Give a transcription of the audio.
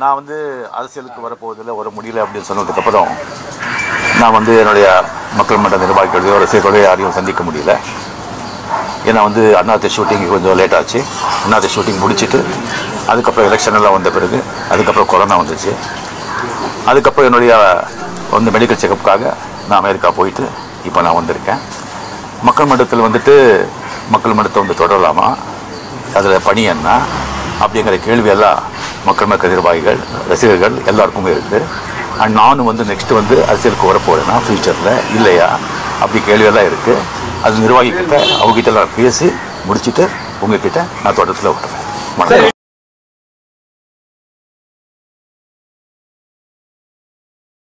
நான் வந்து அரசியலுக்கு வரப்போவதில்லை வர முடியல அப்படின்னு சொன்னதுக்கப்புறம் நான் வந்து என்னுடைய மக்கள் மன்ற நிர்வாகிகளையோ ரசிகர்களையோ யாரையும் சந்திக்க முடியல. ஏன்னா வந்து அண்ணாத்த ஷூட்டிங் கொஞ்சம் லேட் ஆச்சு. அண்ணாத்த ஷூட்டிங் முடிச்சிட்டு அதுக்கப்புறம் எலெக்ஷன் எல்லாம் வந்த பிறகு அதுக்கப்புறம் கொரோனா வந்துச்சு. அதுக்கப்புறம் என்னுடைய வந்து மெடிக்கல் செக்கப்புக்காக நான் அமெரிக்கா போயிட்டு இப்போ நான் வந்திருக்கேன். மக்கள் மன்றத்தில் வந்துட்டு மக்கள் மன்றத்தை வந்து தொடரலாமா? அதில் பணி என்ன? அப்படிங்கிற கேள்வியெல்லாம் மக்கள் மக்கள் நிர்வாகிகள் ரசிகர்கள் எல்லாருக்குமே இருக்குது அண்ட் நானும் வந்து நெக்ஸ்ட்டு வந்து அரசியலுக்கு வரப்போகிறேன்னா ஃப்யூச்சரில் இல்லையா? அப்படி கேள்வியெல்லாம் இருக்குது அது நிர்வாகிக்கிட்ட அவங்ககிட்ட நான் பேசி முடிச்சுட்டு உங்ககிட்ட நான் தோட்டத்தில் விட்டுறேன். வணக்கம்.